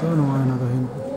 そういうのがなんか変。